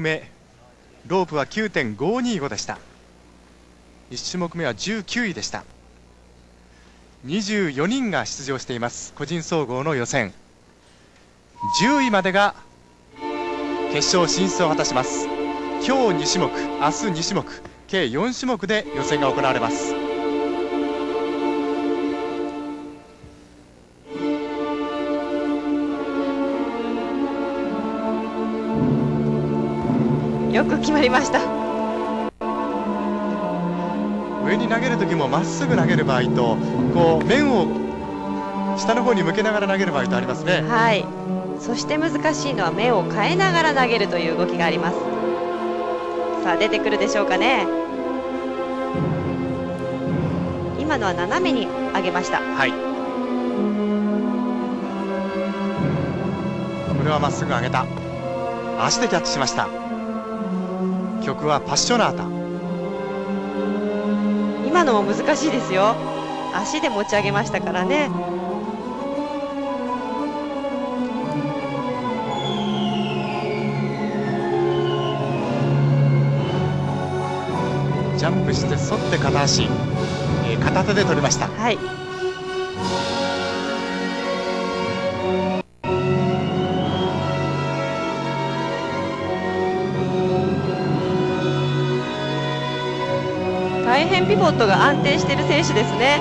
目目ロープは9.525でした。1種目目は19位でした。24人が出場しています。個人総合の予選。10位までが決勝進出を果たします。今日2種目明日2種目計4種目で予選が行われます。よく決まりました。上に投げる時もまっすぐ投げる場合とこう面を下の方に向けながら投げる場合とありますね。はい。そして難しいのは目を変えながら投げるという動きがあります。さあ出てくるでしょうかね。今のは斜めに上げました。はい。これはまっすぐ上げた。足でキャッチしました曲はパッショナータ今のも難しいですよ。足で持ち上げましたからね。ジャンプして沿って片足、えー片手で取りました。はい大変ピボットが安定している選手ですね。